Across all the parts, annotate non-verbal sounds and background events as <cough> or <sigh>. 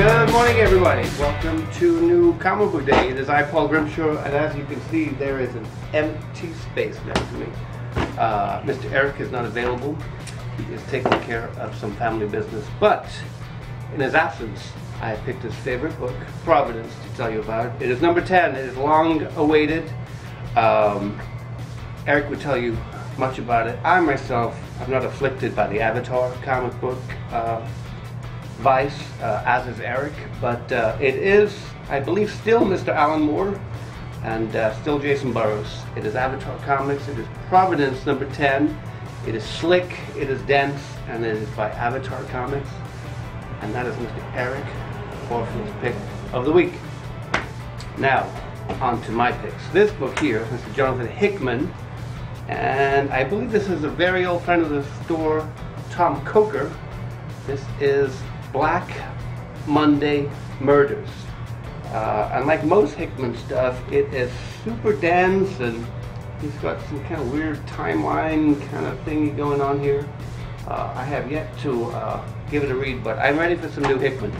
Good morning, everybody. Welcome to New Comic Book Day. It is I, Paul Grimshaw, and as you can see, there is an empty space next to me. Uh, Mr. Erik is not available. He is taking care of some family business, but in his absence, I picked his favorite book, Providence, to tell you about. It is number 10. It is long awaited. Um, Erik would tell you much about it. I myself, I'm not afflicted by the Avatar comic book uh, vice, uh, as is Erik, but uh, it is, I believe, still Mr. Alan Moore and uh, still Jacen Burrows. It is Avatar Comics. It is Providence number 10. It is slick, it is dense, and it is by Avatar Comics. And that is Mr. Erik Warfield's pick of the week. Now, on to my picks. This book here, Mr. Jonathan Hickman, and I believe this is a very old friend of the store, Tomm Coker. This is Black Monday Murders. Uh, unlike most Hickman stuff, it is super dense and he's got some kind of weird timeline kind of thingy going on here. Uh, I have yet to uh, give it a read, but I'm ready for some new Hickman.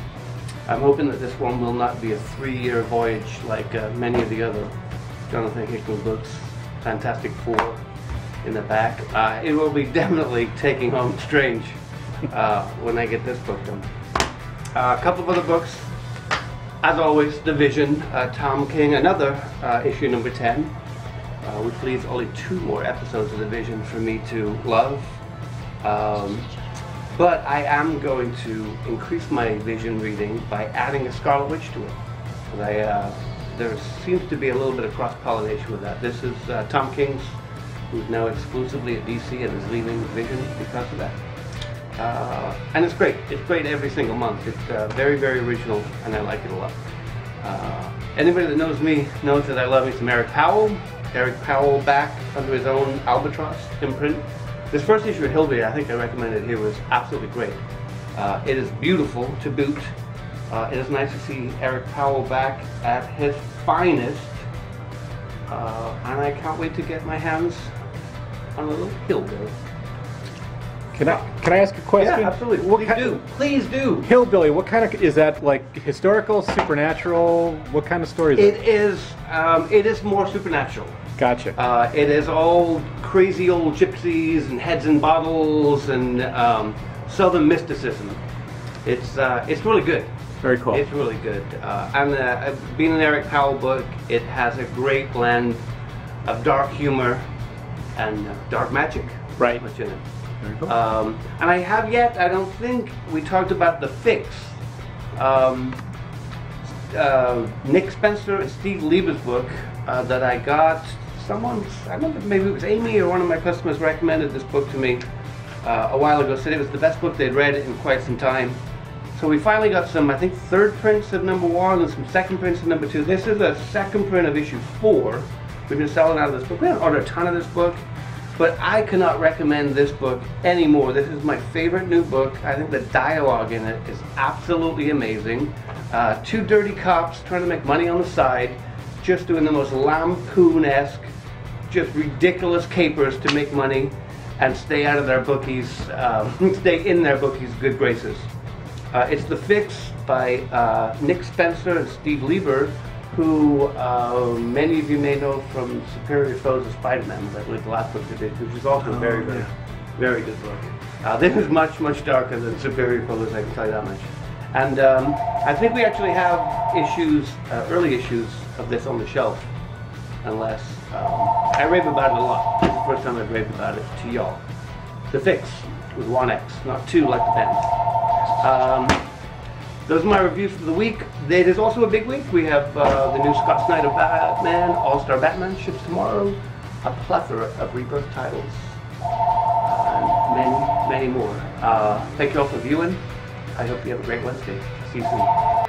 I'm hoping that this one will not be a three-year voyage like uh, many of the other Jonathan Hickman books. Fantastic Four in the back. Uh, it will be <laughs> definitely taking home Strange uh, when I get this book done. Uh, a couple of other books. As always, The Vision, uh, Tom King, another uh, issue number 10, uh, which leaves only two more episodes of The Vision for me to love. Um, but I am going to increase my Vision reading by adding a Scarlet Witch to it. I, uh, there seems to be a little bit of cross-pollination with that. This is Tom King's, who's now exclusively at DC and is leaving Vision because of that. Uh, and it's great. It's great every single month. It's uh, very, very original, and I like it a lot. Uh, anybody that knows me knows that I love me some Eric Powell. Eric Powell back under his own Albatross imprint. This first issue of Hillbilly, I think I recommended here, was absolutely great. Uh, it is beautiful to boot. Uh, it is nice to see Eric Powell back at his finest. Uh, and I can't wait to get my hands on a little Hillbilly. Can I can I ask a question? Yeah, absolutely. What Please do. Please do. Hillbilly. What kind of is that? Like historical, supernatural? What kind of story is It it? is. Um, it is more supernatural. Gotcha. Uh, it is all crazy old gypsies and heads in bottles and um, southern mysticism. It's uh, it's really good. Very cool. It's really good. Uh, and uh, being an Eric Powell book, it has a great blend of dark humor and uh, dark magic. Right. Much in it. Um, and I have yet, I don't think we talked about The Fix. Um, uh, Nick Spencer and Steve Lieber's book uh, that I got. Someone, I remember maybe it was Amy or one of my customers recommended this book to me uh, a while ago. Said it was the best book they'd read in quite some time. So we finally got some, I think, third prints of number one and some second prints of number two. This is a second print of issue four. We've been selling out of this book. We haven't ordered a ton of this book. But I cannot recommend this book anymore. This is my favorite new book. I think the dialogue in it is absolutely amazing. Uh, two dirty cops trying to make money on the side, just doing the most lampoon-esque, just ridiculous capers to make money and stay out of their bookies, um, <laughs> stay in their bookies' good graces. Uh, it's The Fix by uh, Nick Spencer and Steve Lieber, who uh, many of you may know from Superior Foes of Spider-Man, I believe the last book they did, which is also a very, very, very good book. Uh, this is much, much darker than Superior Foes, I can tell you that much. And um, I think we actually have issues, uh, early issues of this on the shelf, unless um, I rave about it a lot. This is the first time I've raved about it to y'all. The Fix with one X, not two like the band. Um, those are my reviews for the week. It is also a big week. We have uh, the new Scott Snyder Batman, All-Star Batman ships tomorrow, a plethora of Rebirth titles, and many, many more. Uh, thank you all for viewing. I hope you have a great Wednesday. See you soon.